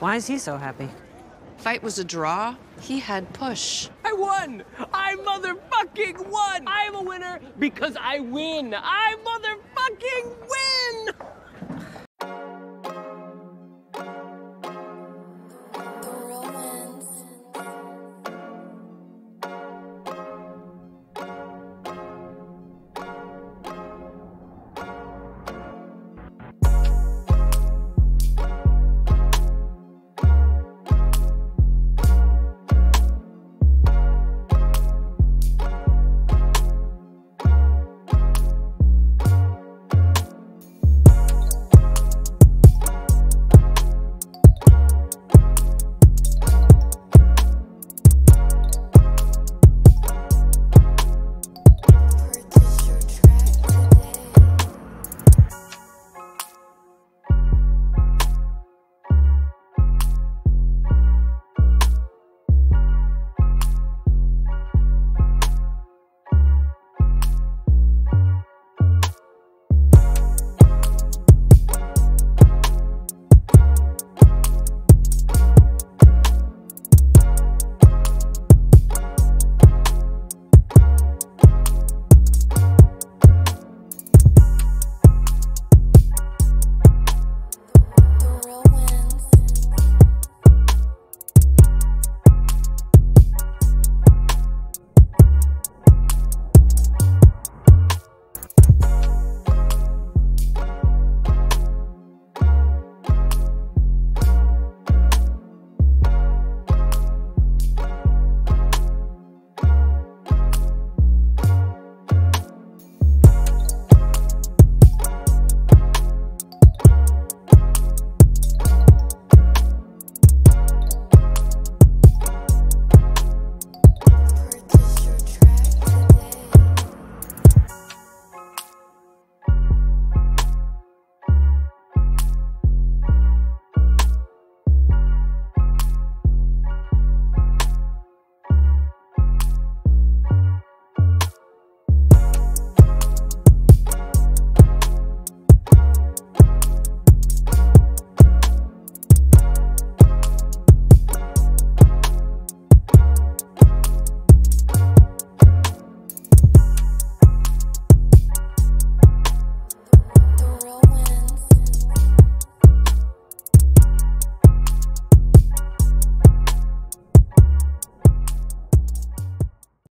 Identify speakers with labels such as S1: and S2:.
S1: Why is he so happy?
S2: Fight was a draw. He had push.
S3: I won! I motherfucking won! I'm a winner because I win! I motherfucking win!